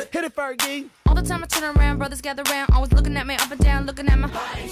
Hit it, Fergie. All the time I turn around, brothers gather around, always looking at me up and down, looking at my body